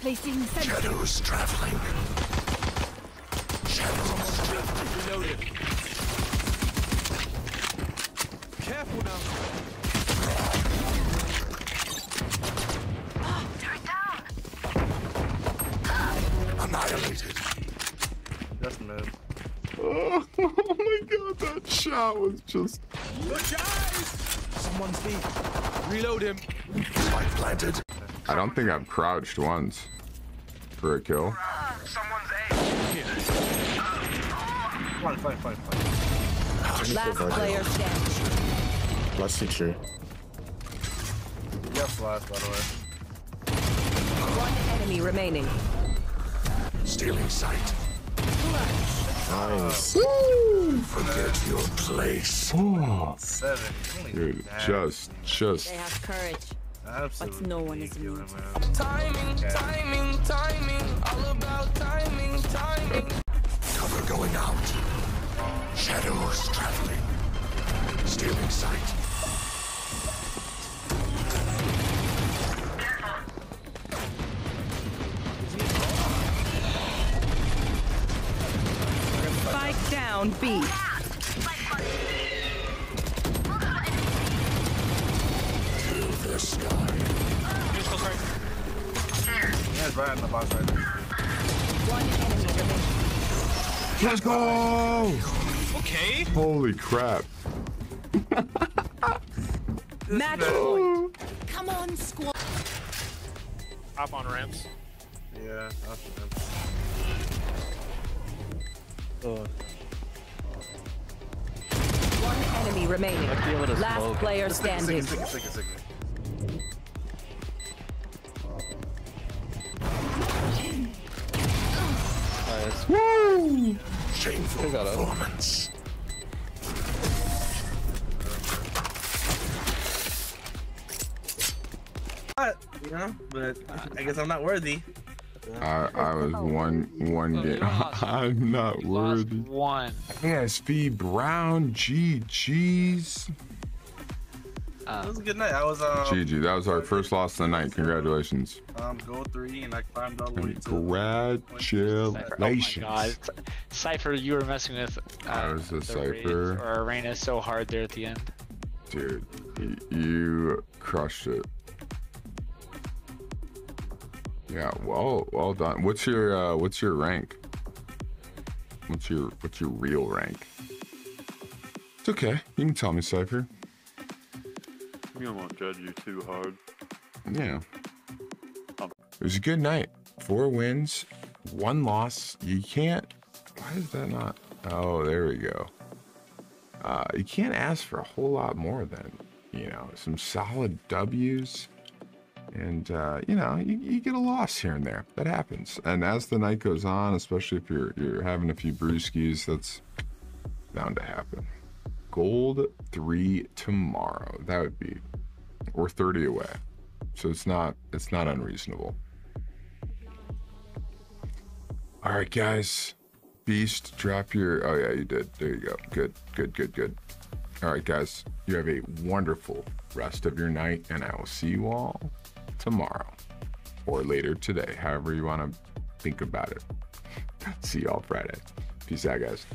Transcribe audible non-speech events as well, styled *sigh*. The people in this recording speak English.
Placing sentry. Shadows traveling. Shadows traveling. Reloaded. Careful now. Oh, turn down. Annihilated. Just move. *laughs* Oh, my god, that shot was just. Good guys! Someone's deep. Reload him. Spike planted. I don't think I've crouched once for a kill. Fine, fine, fine, fine. Last player standing. Last feature. You got flash, by the way. One enemy remaining. Stealing sight. Nice. Forget your place. Oh, Seven. He's only dude, just, just. They have courage. Absolutely. but no one is ridiculous, immune. man. Timing, timing, timing, all about timing, timing. Cover going out. Shadows traveling. Stealing sight. Spike down B. Yeah, right in the box right there. One enemy remaining. Let's go! Okay. Holy crap. Match point. Come on, squad. Hop on ramps. Yeah, that's him. One enemy remaining. be able to Last player Sick, standing. sick, sick, sick, sick. Nice. Woo! Shameful got it. performance. But, you know, but I guess I'm not worthy. I, I was one one Oh, you game. *laughs* I'm not Lost worthy. one. ASV Brown, GG's. It was a good night. I was um, GG, that was our first loss of the night. Congratulations. um gold three, and I climbed all the way to. Cypher. Oh my Congratulations. god. Cypher, you were messing with uh, I was a the Cypher. or Arena so hard there at the end. Dude, you crushed it. Yeah, well, well done. What's your uh, what's your rank? What's your what's your real rank? It's okay. You can tell me, Cypher. I won't judge you too hard. Yeah. It was a good night. Four wins, one loss. You can't. Why is that not? Oh, there we go. Uh, you can't ask for a whole lot more than, you know, some solid W's. And, uh, you know, you, you get a loss here and there. That happens. And as the night goes on, especially if you're, you're having a few brewskis, that's bound to happen. Gold three tomorrow. That would be, or 30 away. So it's not, it's not unreasonable. All right, guys. Beast, drop your. Oh, yeah, you did. There you go. Good, good, good, good. All right, guys. You have a wonderful rest of your night, and I will see you all tomorrow or later today, however you want to think about it. *laughs* See y'all Friday. Peace out, guys.